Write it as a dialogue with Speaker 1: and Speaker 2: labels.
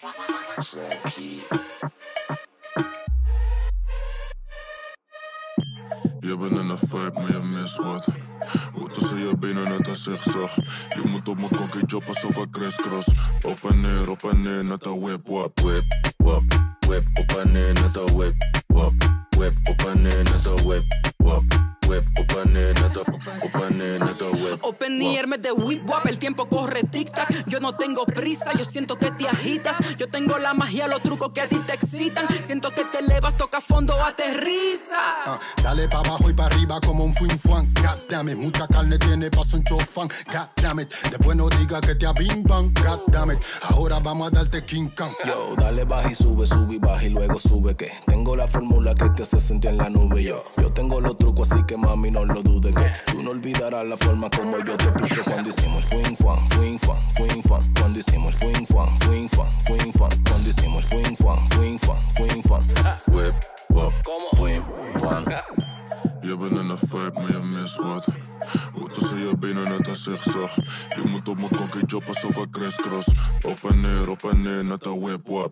Speaker 1: Je bent in een vibe, maar je mist wat. Hoe tussen je benen net een zigzag. Je moet op mijn kokkie job alsof ik crisscross. Op en neer, op en neer, net een whip, wap. Whip, wap, whip, op en neer, net een whip. Wap, whip, op en neer, net een whip. Wap, whip, op en neer, net een, op en neer, net een
Speaker 2: Open ear me de whip wap, el tiempo corre tic tac. Yo no tengo prisa, yo siento que te agitas. Yo tengo la magia, los trucos que a ti te excitan. Siento que te elevas, toca fondo, aterriza.
Speaker 3: Ah, dale pa' abajo y pa' arriba como un fin fuan. God damn it, mucha carne tiene paso un chofán. God damn it, después no diga que te abimban. God damn it, ahora vamos a darte King Kong.
Speaker 4: Yo, dale baja y sube, sube y baja y luego sube que tengo la fórmula que te hace sentir en la nube. Yo, yo tengo los trucos así que mami no lo dudes no olvidarás la forma como yo te puse cuando hicimos fuin fan, fuin fan, fuin fan. Cuando hicimos fuin fan, fuin fan, fuin fan. Cuando hicimos fuin fan, fuin fan, fuin fan.
Speaker 1: Whip, wap.
Speaker 4: ¿Cómo? Fuin fan.
Speaker 1: Je bent in een vibe, maar je mist wat. Hoe tussen je benen net een zigzag. Je moet op mijn kokkie job alsof ik crisscross. Op en neer, op en neer, net een whip, wap.